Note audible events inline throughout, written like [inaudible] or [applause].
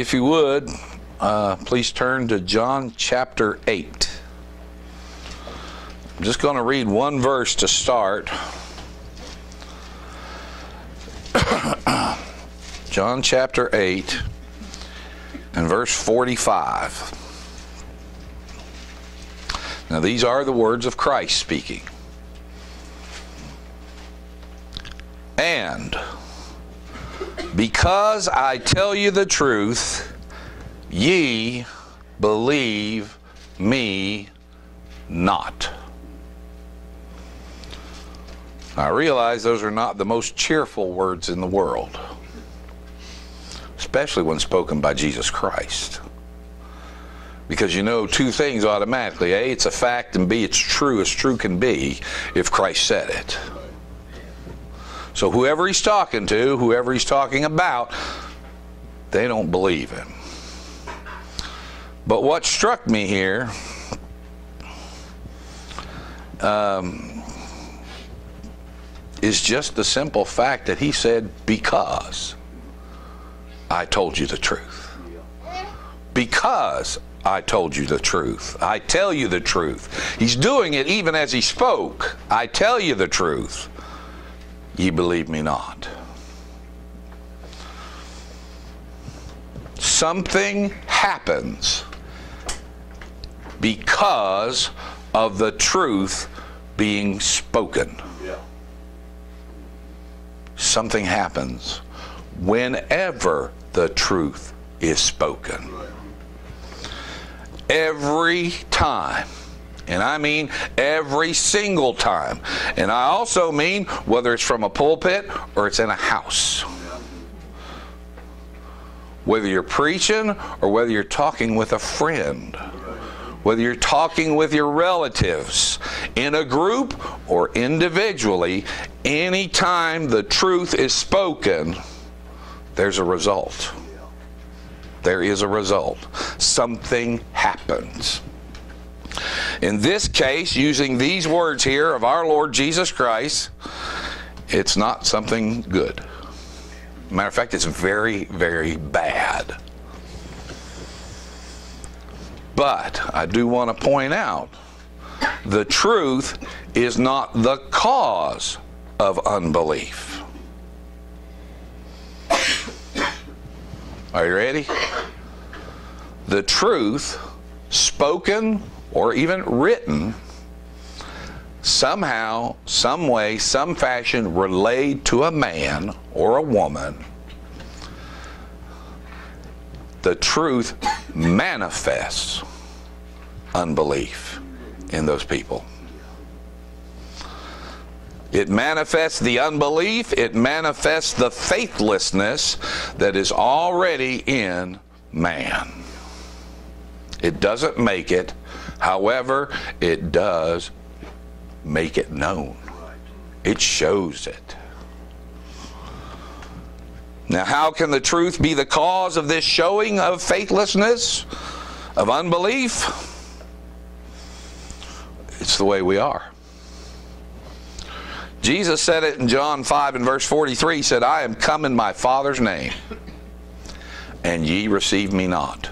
if you would, uh, please turn to John chapter 8. I'm just going to read one verse to start. [coughs] John chapter 8 and verse 45. Now, these are the words of Christ speaking. And because I tell you the truth, ye believe me not. I realize those are not the most cheerful words in the world, especially when spoken by Jesus Christ. Because you know two things automatically A, it's a fact, and B, it's true as true can be if Christ said it. So whoever he's talking to, whoever he's talking about, they don't believe him. But what struck me here um, is just the simple fact that he said, Because I told you the truth. Because I told you the truth. I tell you the truth. He's doing it even as he spoke. I tell you the truth. Ye believe me not. Something happens because of the truth being spoken Yeah. something happens whenever the truth is spoken. Every time. And I mean every single time. And I also mean whether it's from a pulpit or it's in a house. Whether you're preaching or whether you're talking with a friend whether you're talking with your relatives, in a group or individually, anytime the truth is spoken, there's a result. There is a result. Something happens. In this case, using these words here of our Lord Jesus Christ, it's not something good. Matter of fact, it's very, very bad. But I do want to point out the truth is not the cause of unbelief. Are you ready? The truth, spoken or even written, somehow, some way, some fashion relayed to a man or a woman, the truth manifests unbelief in those people. It manifests the unbelief, it manifests the faithlessness that is already in man. It doesn't make it, however, it does make it known. It shows it. Now, how can the truth be the cause of this showing of faithlessness, of unbelief? It's the way we are. Jesus said it in John 5 and verse 43. He said, I am come in my Father's name, and ye receive me not.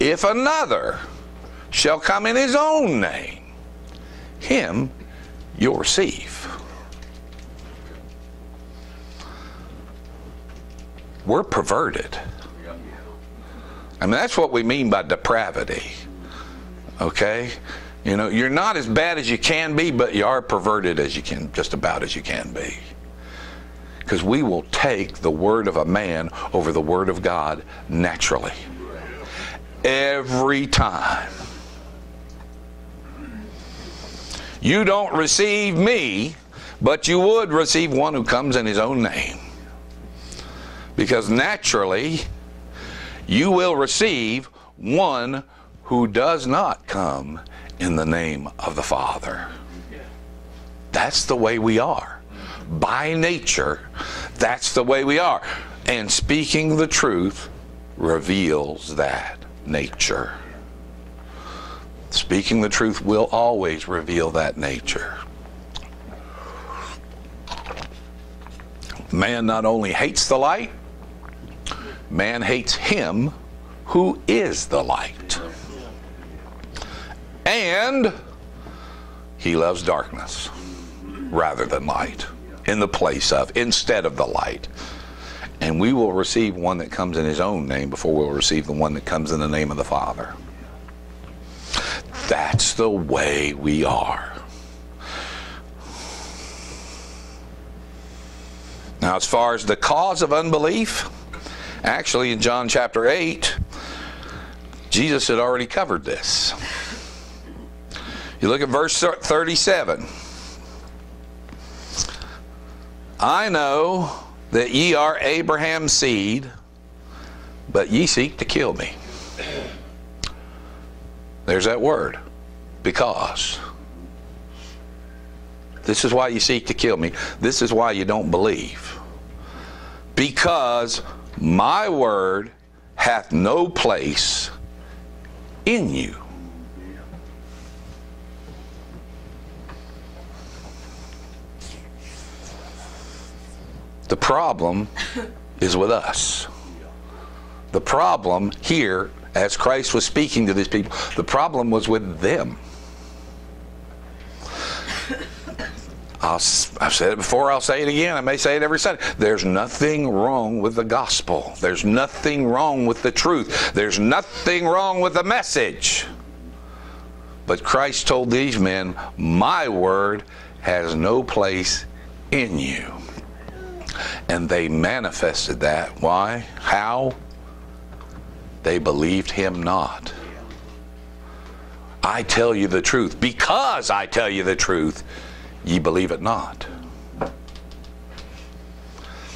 If another shall come in his own name, him you'll receive. We're perverted. I mean, that's what we mean by depravity. Okay? You know, you're not as bad as you can be, but you are perverted as you can, just about as you can be. Because we will take the word of a man over the word of God naturally. Every time. You don't receive me, but you would receive one who comes in his own name. Because naturally, you will receive one who does not come in the name of the Father. That's the way we are. By nature, that's the way we are. And speaking the truth reveals that nature. Speaking the truth will always reveal that nature. Man not only hates the light, man hates him who is the light. And he loves darkness rather than light in the place of, instead of the light. And we will receive one that comes in his own name before we'll receive the one that comes in the name of the Father. That's the way we are. Now, as far as the cause of unbelief, actually in John chapter 8, Jesus had already covered this. You look at verse 37. I know that ye are Abraham's seed, but ye seek to kill me. There's that word. Because. This is why you seek to kill me. This is why you don't believe. Because my word hath no place in you. The problem is with us. The problem here, as Christ was speaking to these people, the problem was with them. i have said it before, I'll say it again. I may say it every Sunday. There's nothing wrong with the gospel. There's nothing wrong with the truth. There's nothing wrong with the message. But Christ told these men, My word has no place in you. And they manifested that. Why? How? They believed him not. I tell you the truth. Because I tell you the truth, ye believe it not.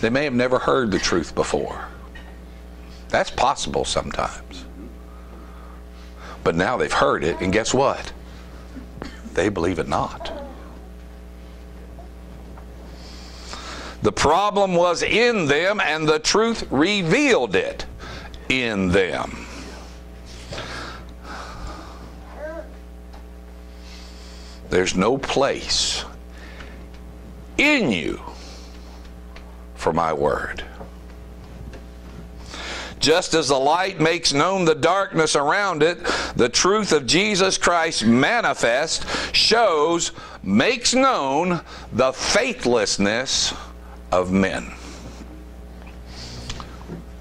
They may have never heard the truth before. That's possible sometimes. But now they've heard it, and guess what? They believe it not. The problem was in them, and the truth revealed it in them. There's no place in you for my word. Just as the light makes known the darkness around it, the truth of Jesus Christ manifest shows, makes known the faithlessness of men.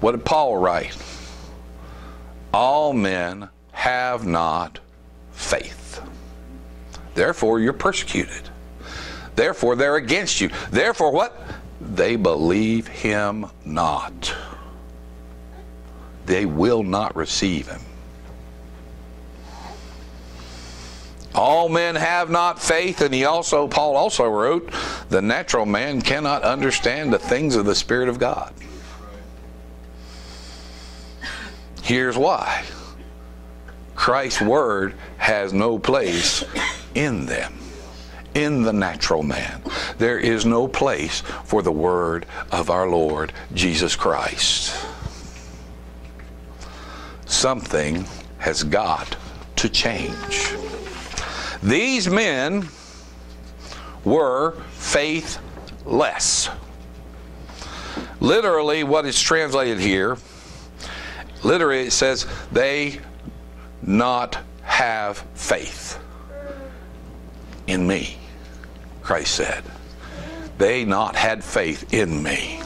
What did Paul write? All men have not faith. Therefore, you're persecuted. Therefore, they're against you. Therefore, what? They believe him not. They will not receive him. All men have not faith, and he also, Paul also wrote, the natural man cannot understand the things of the Spirit of God. Here's why Christ's word has no place in them, in the natural man. There is no place for the word of our Lord Jesus Christ. Something has got to change. These men were faithless. Literally, what is translated here, literally it says, they not have faith in me, Christ said. They not had faith in me.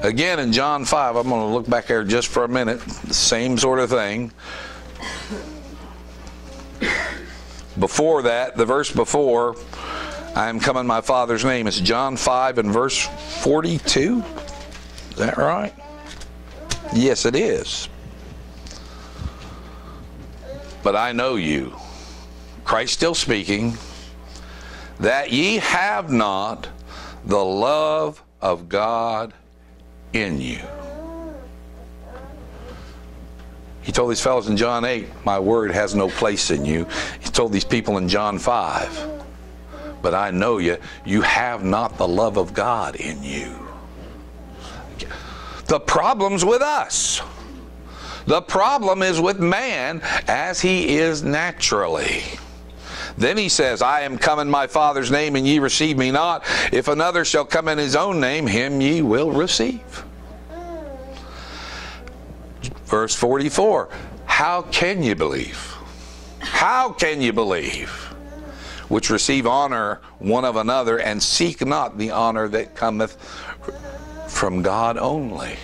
Again, in John 5, I'm going to look back there just for a minute, same sort of thing. Before that, the verse before, I am coming in my Father's name, is John 5 and verse 42. Is that right? Yes, it is. But I know you, Christ still speaking, that ye have not the love of God in you. He told these fellows in John 8, My word has no place in you. He told these people in John 5, But I know you, you have not the love of God in you. The problem's with us. The problem is with man as he is naturally. Then he says, I am come in my Father's name, and ye receive me not. If another shall come in his own name, him ye will receive. Verse 44 How can you believe? How can you believe? Which receive honor one of another, and seek not the honor that cometh from God only.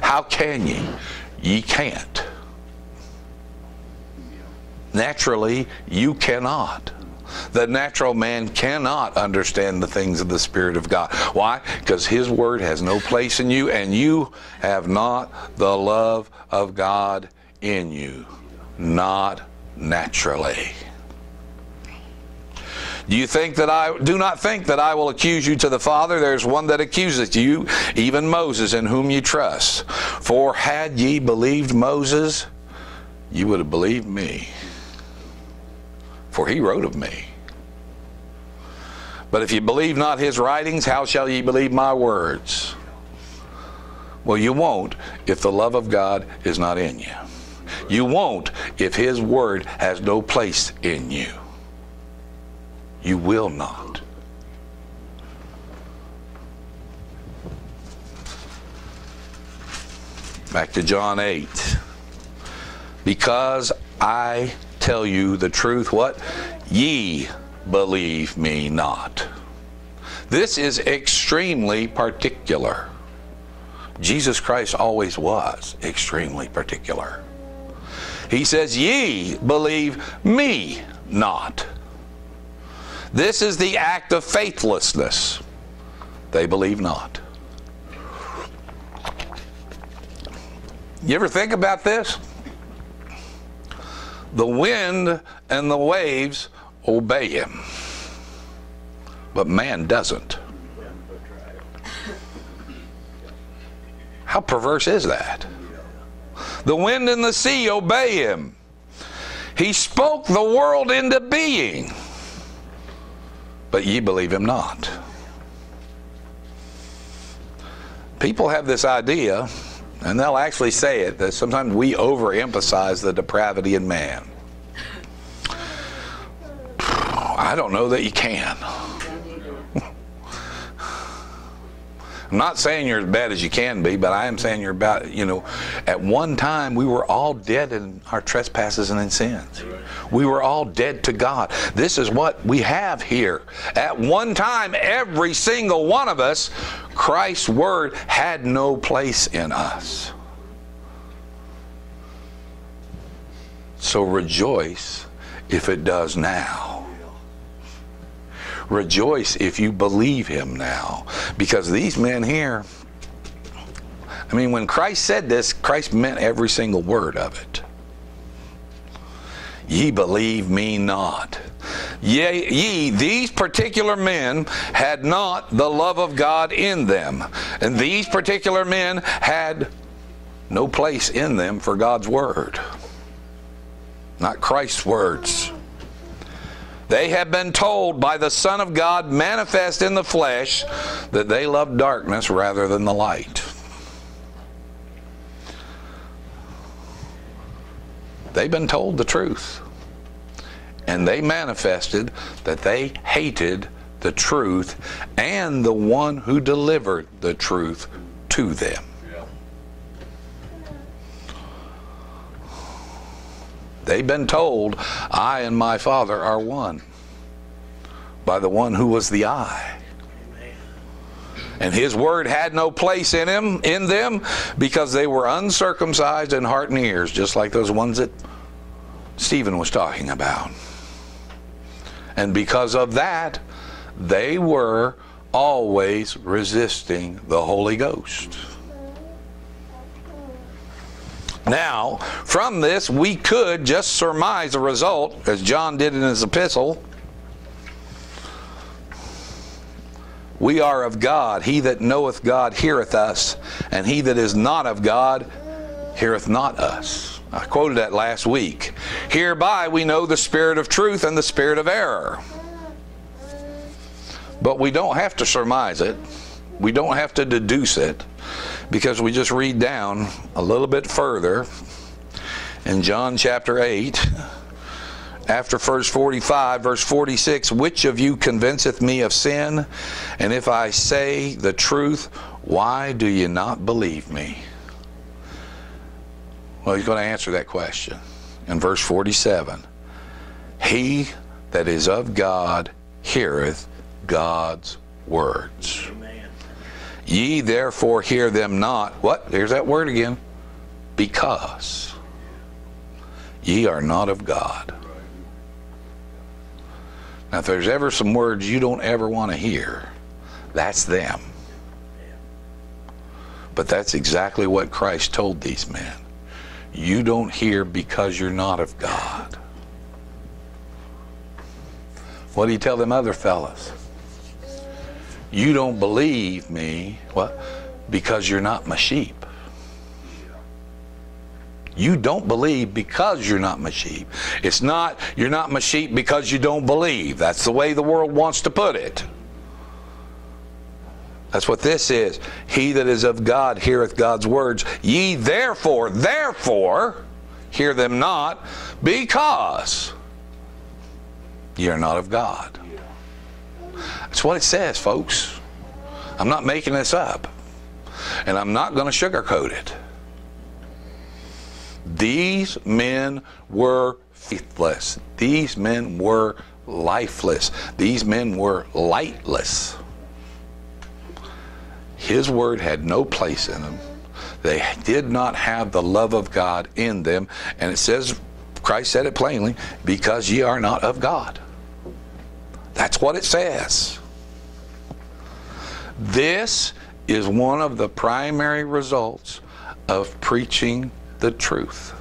How can ye? Ye can't. Naturally, you cannot. The natural man cannot understand the things of the Spirit of God. Why? Because His Word has no place in you, and you have not the love of God in you. Not naturally. Do you think that I do not think that I will accuse you to the Father? There's one that accuseth you, even Moses, in whom you trust. For had ye believed Moses, you would have believed me for he wrote of me. But if you believe not his writings, how shall ye believe my words? Well, you won't if the love of God is not in you. You won't if his word has no place in you. You will not. Back to John 8. Because I tell you the truth, what? Ye believe me not. This is extremely particular. Jesus Christ always was extremely particular. He says, Ye believe me not. This is the act of faithlessness. They believe not. You ever think about this? The wind and the waves obey him. But man doesn't. How perverse is that? The wind and the sea obey him. He spoke the world into being. But ye believe him not. People have this idea and they'll actually say it that sometimes we overemphasize the depravity in man. I don't know that you can. I'm not saying you're as bad as you can be, but I am saying you're about, you know, at one time we were all dead in our trespasses and in sins. We were all dead to God. This is what we have here. At one time, every single one of us, Christ's Word had no place in us. So rejoice if it does now rejoice if you believe him now. Because these men here, I mean, when Christ said this, Christ meant every single word of it. Ye believe me not. Yea, ye, these particular men had not the love of God in them. And these particular men had no place in them for God's word, not Christ's words. They have been told by the Son of God manifest in the flesh that they love darkness rather than the light. They've been told the truth. And they manifested that they hated the truth and the one who delivered the truth to them. They've been told, I and my Father are one by the one who was the I. And his word had no place in him, in them, because they were uncircumcised in heart and ears, just like those ones that Stephen was talking about. And because of that, they were always resisting the Holy Ghost. Now, from this, we could just surmise a result, as John did in his epistle. We are of God. He that knoweth God heareth us, and he that is not of God heareth not us. I quoted that last week. Hereby we know the spirit of truth and the spirit of error. But we don't have to surmise it. We don't have to deduce it because we just read down a little bit further in John chapter 8 after verse 45, verse 46, which of you convinceth me of sin? And if I say the truth, why do you not believe me? Well, he's going to answer that question in verse 47. He that is of God heareth God's words. Ye therefore hear them not. What? There's that word again. Because ye are not of God. Now, if there's ever some words you don't ever want to hear, that's them. But that's exactly what Christ told these men. You don't hear because you're not of God. What do you tell them other fellas? You don't believe me, what? Because you're not my sheep. You don't believe because you're not my sheep. It's not you're not my sheep because you don't believe. That's the way the world wants to put it. That's what this is. He that is of God heareth God's words. Ye therefore, therefore, hear them not, because ye are not of God. That's what it says, folks. I'm not making this up. And I'm not going to sugarcoat it. These men were faithless. These men were lifeless. These men were lightless. His word had no place in them. They did not have the love of God in them. And it says, Christ said it plainly, because ye are not of God. That's what it says. This is one of the primary results of preaching the truth.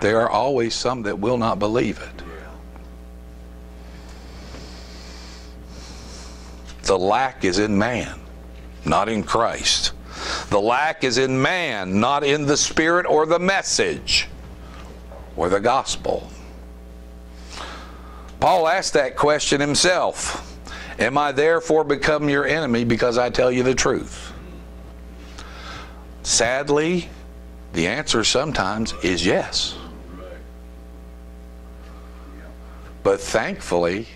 There are always some that will not believe it. The lack is in man, not in Christ. The lack is in man, not in the Spirit or the message or the gospel. Paul asked that question himself Am I therefore become your enemy because I tell you the truth? Sadly, the answer sometimes is yes. But thankfully,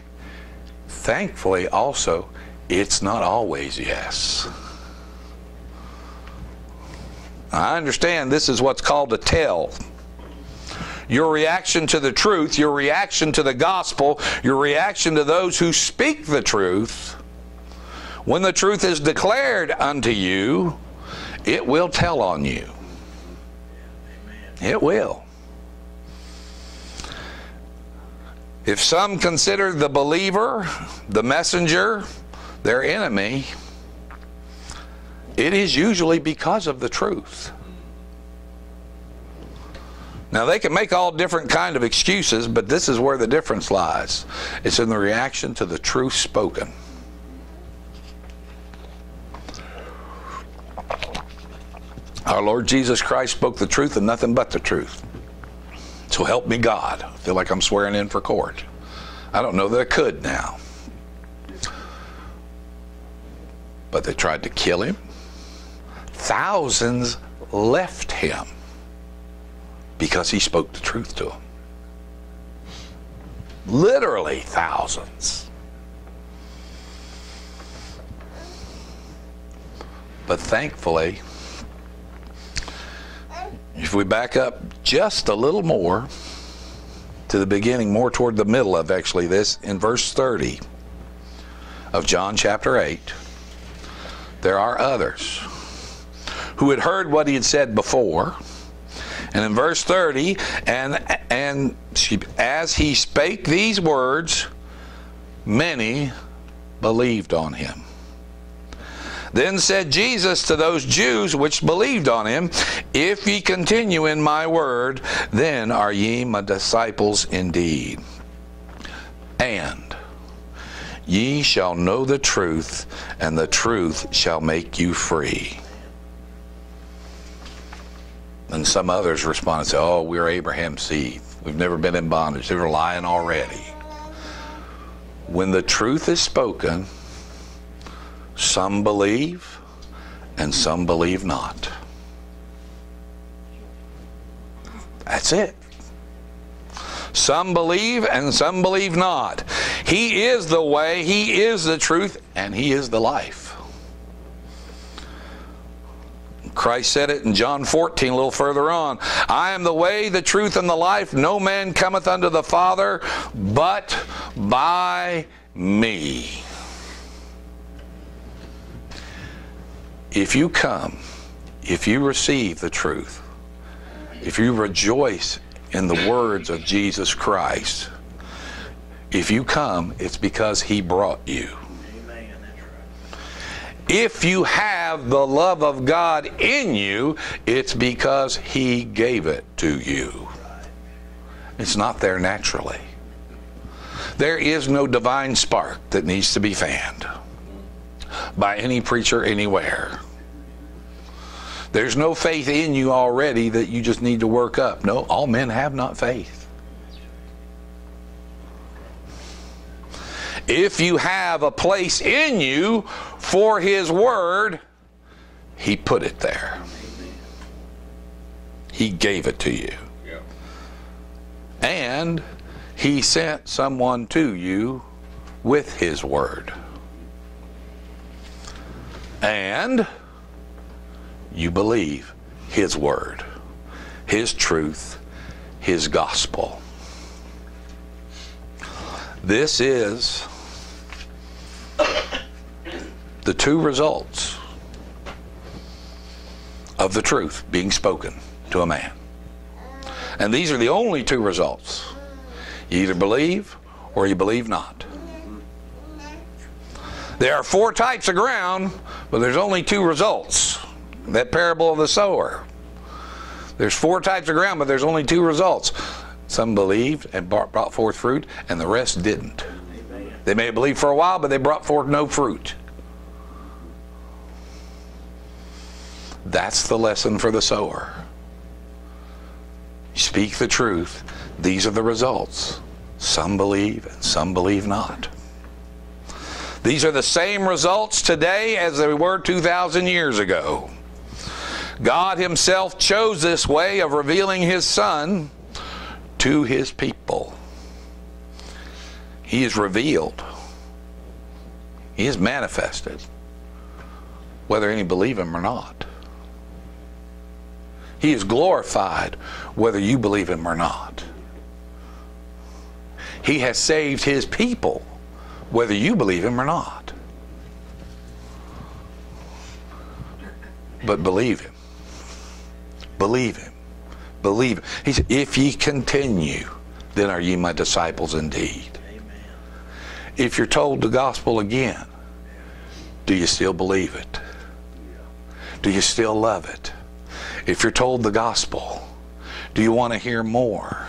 thankfully also, it's not always yes. I understand this is what's called a tell. Your reaction to the truth, your reaction to the gospel, your reaction to those who speak the truth, when the truth is declared unto you, it will tell on you. It will. If some consider the believer, the messenger, their enemy, it is usually because of the truth. Now they can make all different kind of excuses, but this is where the difference lies. It's in the reaction to the truth spoken. Our Lord Jesus Christ spoke the truth and nothing but the truth. So help me God. I feel like I'm swearing in for court. I don't know that I could now. But they tried to kill him. Thousands left him because he spoke the truth to them. Literally thousands. But thankfully, if we back up just a little more to the beginning, more toward the middle of actually this, in verse 30 of John chapter 8, there are others who had heard what he had said before and in verse 30, and and she, as he spake these words, many believed on him. Then said Jesus to those Jews which believed on him, If ye continue in my word, then are ye my disciples indeed. And ye shall know the truth, and the truth shall make you free. And some others respond and say, Oh, we're Abraham's seed. We've never been in bondage. They were lying already. When the truth is spoken, some believe and some believe not. That's it. Some believe and some believe not. He is the way, He is the truth, and He is the life. Christ said it in John 14, a little further on. I am the way, the truth, and the life. No man cometh unto the Father but by me. If you come, if you receive the truth, if you rejoice in the words of Jesus Christ, if you come, it's because He brought you. If you have the love of God in you, it's because He gave it to you. It's not there naturally. There is no divine spark that needs to be fanned by any preacher anywhere. There's no faith in you already that you just need to work up. No, all men have not faith. If you have a place in you for His Word, He put it there. He gave it to you. And He sent someone to you with His Word. And you believe His Word, His truth, His gospel. This is the two results of the truth being spoken to a man. And these are the only two results. You either believe or you believe not. There are four types of ground, but there's only two results. That parable of the sower. There's four types of ground, but there's only two results. Some believed and brought forth fruit, and the rest didn't. They may have believed for a while, but they brought forth no fruit. That's the lesson for the sower. Speak the truth. These are the results. Some believe and some believe not. These are the same results today as they were 2,000 years ago. God Himself chose this way of revealing His Son to His people. He is revealed, He is manifested, whether any believe Him or not. He is glorified, whether you believe Him or not. He has saved His people, whether you believe Him or not. But believe Him. Believe him. Believe him. He said, If ye continue, then are ye my disciples indeed. Amen. If you're told the gospel again, do you still believe it? Do you still love it? If you're told the gospel, do you want to hear more?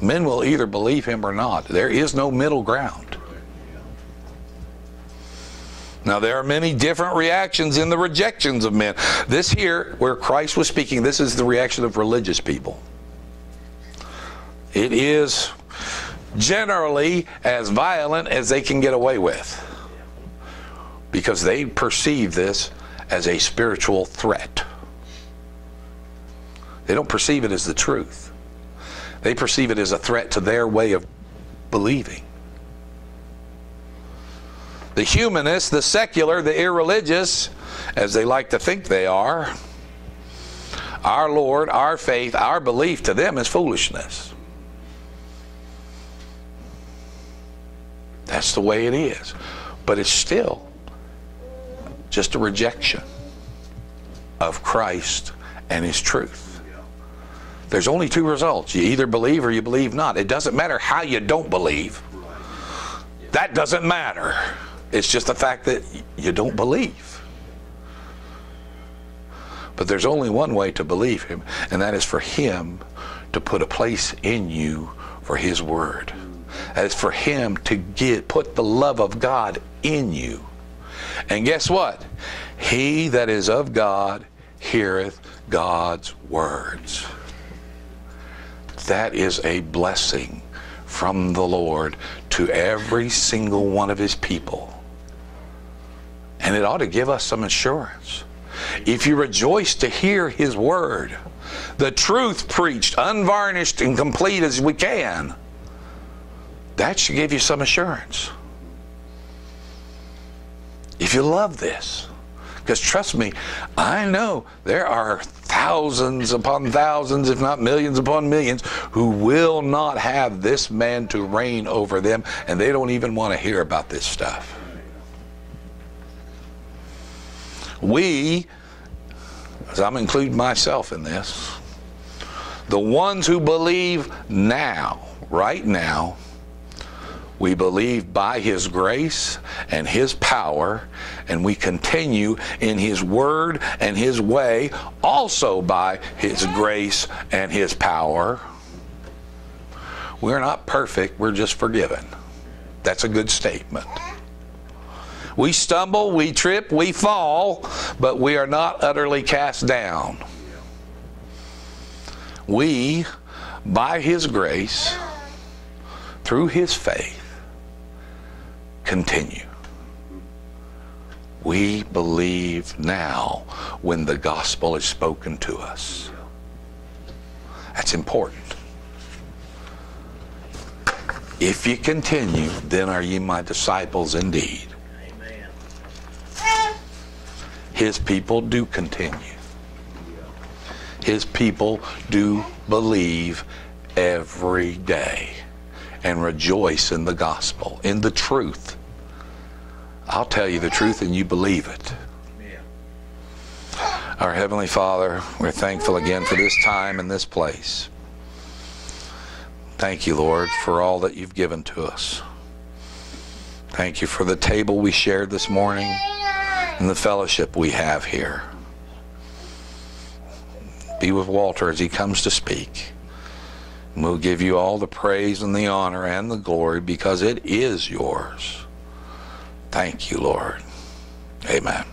Men will either believe him or not. There is no middle ground. Now, there are many different reactions in the rejections of men. This here, where Christ was speaking, this is the reaction of religious people. It is generally as violent as they can get away with because they perceive this as a spiritual threat. They don't perceive it as the truth, they perceive it as a threat to their way of believing the humanists, the secular, the irreligious, as they like to think they are, our Lord, our faith, our belief to them is foolishness. That's the way it is. But it's still just a rejection of Christ and His truth. There's only two results. You either believe or you believe not. It doesn't matter how you don't believe. That doesn't matter. It's just the fact that you don't believe. But there's only one way to believe him, and that is for him to put a place in you for his word. That is for him to get put the love of God in you. And guess what? He that is of God heareth God's words. That is a blessing from the Lord to every single one of his people. And it ought to give us some assurance. If you rejoice to hear his word, the truth preached, unvarnished and complete as we can, that should give you some assurance. If you love this, because trust me, I know there are thousands upon thousands, if not millions upon millions, who will not have this man to reign over them, and they don't even want to hear about this stuff. We, as I'm including myself in this, the ones who believe now, right now, we believe by His grace and His power, and we continue in His word and His way, also by His grace and His power. We're not perfect, we're just forgiven. That's a good statement. We stumble, we trip, we fall, but we are not utterly cast down. We, by His grace, through His faith, continue. We believe now when the gospel is spoken to us. That's important. If you continue, then are ye my disciples indeed. His people do continue. His people do believe every day and rejoice in the gospel, in the truth. I'll tell you the truth and you believe it. Our Heavenly Father, we're thankful again for this time and this place. Thank you, Lord, for all that you've given to us. Thank you for the table we shared this morning and the fellowship we have here. Be with Walter as he comes to speak. And we'll give you all the praise and the honor and the glory because it is yours. Thank you, Lord. Amen.